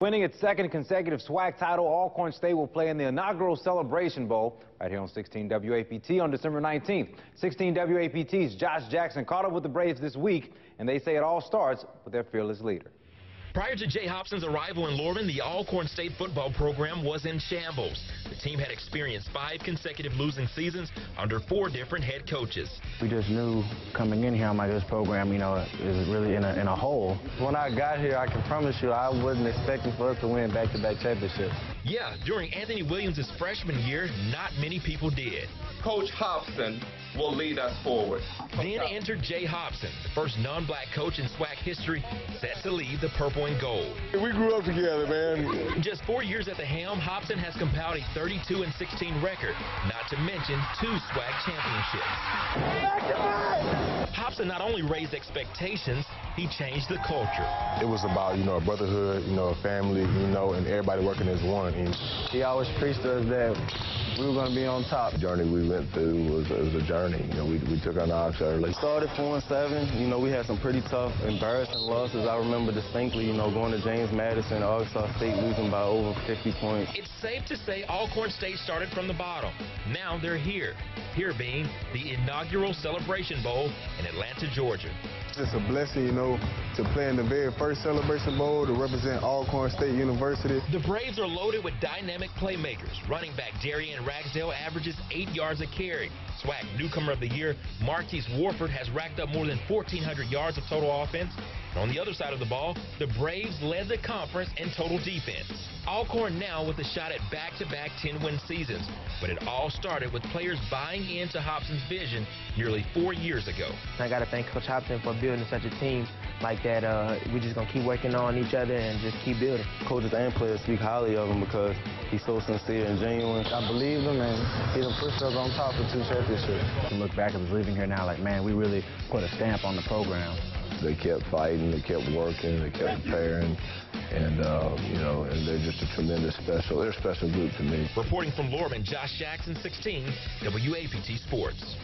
winning its second consecutive SWAC title, Alcorn State will play in the inaugural Celebration Bowl right here on 16 WAPT on December 19th. 16 WAPT's Josh Jackson caught up with the Braves this week, and they say it all starts with their fearless leader. Prior to Jay Hopson's arrival in Lorman, the Alcorn State football program was in shambles. The team had experienced five consecutive losing seasons under four different head coaches. We just knew coming in here, I'm like this program, you know, is really in a, in a hole. When I got here, I can promise you, I wasn't expecting for us to win back-to-back -back championships. Yeah, during Anthony Williams' freshman year, not many people did. Coach Hopson will lead us forward. Then entered Jay Hopson, the first non-black coach in SWAC history, set to lead the purple and gold. We grew up together, man. In just four years at the helm, Hopson has compiled a 32 and 16 record, not to mention two SWAC championships. Hopson not only raised expectations, he changed the culture. It was about, you know, a brotherhood, you know, a family, you know, and everybody working as one. And he always preached to us that we were going to be on top. The journey we went through was, was a journey. You know, we, we took our knocks early. Started 4 and 7. You know, we had some pretty tough, embarrassing losses. I remember distinctly, you know, going to James Madison, Arkansas State, losing by over 50 points. It's safe to say Alcorn State started from the bottom. Now they're here. Here being the inaugural Celebration Bowl in Atlanta, Georgia. It's a blessing, you know, to play in the very first Celebration Bowl to represent Alcorn State University. The Braves are loaded with dynamic playmakers. Running back Darian Ragsdale averages eight yards a carry. SWAC Newcomer of the Year Marquise Warford has racked up more than 1,400 yards of total offense. On the other side of the ball, the Braves led the conference in total defense. Alcorn now with a shot at back-to-back 10-win seasons. But it all started with players buying into Hopson's vision nearly four years ago. I got to thank Coach Hopson for building such a team like that. Uh, we're just going to keep working on each other and just keep building. Coaches and players speak highly of him because he's so sincere and genuine. I believe him, and he's done pushed us on top of two championships. To look back at us leaving here now, like, man, we really put a stamp on the program. They kept fighting, they kept working, they kept preparing, and uh, you know, and they're just a tremendous special, they're a special group to me. Reporting from Lorman, Josh Jackson, 16, WAPT Sports.